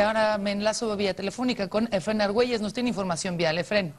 Ahora me enlazo vía telefónica con Efren Argüelles, nos tiene información vial. Efren.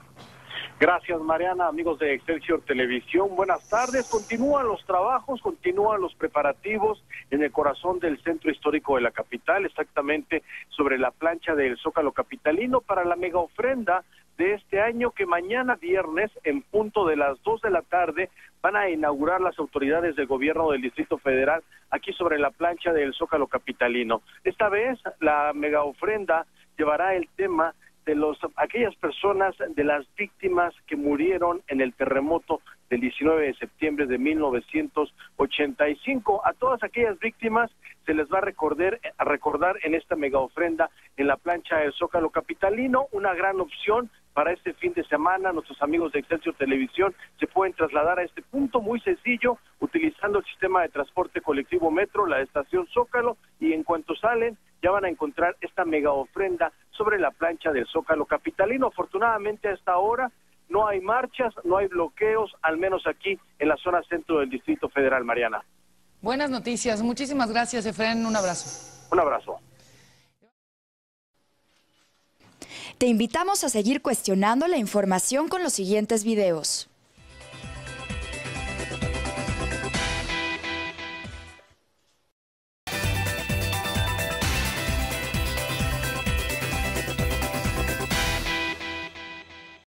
Gracias, Mariana. Amigos de Excelsior Televisión, buenas tardes. Continúan los trabajos, continúan los preparativos en el corazón del centro histórico de la capital, exactamente sobre la plancha del Zócalo Capitalino para la mega ofrenda de este año que mañana viernes en punto de las dos de la tarde van a inaugurar las autoridades del gobierno del Distrito Federal aquí sobre la plancha del Zócalo Capitalino. Esta vez la mega ofrenda llevará el tema de los aquellas personas de las víctimas que murieron en el terremoto del 19 de septiembre de 1985. A todas aquellas víctimas se les va a recordar, recordar en esta mega ofrenda en la plancha del Zócalo Capitalino, una gran opción para este fin de semana. Nuestros amigos de Excelsior Televisión se pueden trasladar a este punto muy sencillo utilizando el sistema de transporte colectivo Metro, la estación Zócalo, y en cuanto salen ya van a encontrar esta mega ofrenda sobre la plancha del Zócalo Capitalino. Afortunadamente a esta hora no hay marchas, no hay bloqueos, al menos aquí en la zona centro del Distrito Federal, Mariana. Buenas noticias. Muchísimas gracias, Efren. Un abrazo. Un abrazo. Te invitamos a seguir cuestionando la información con los siguientes videos.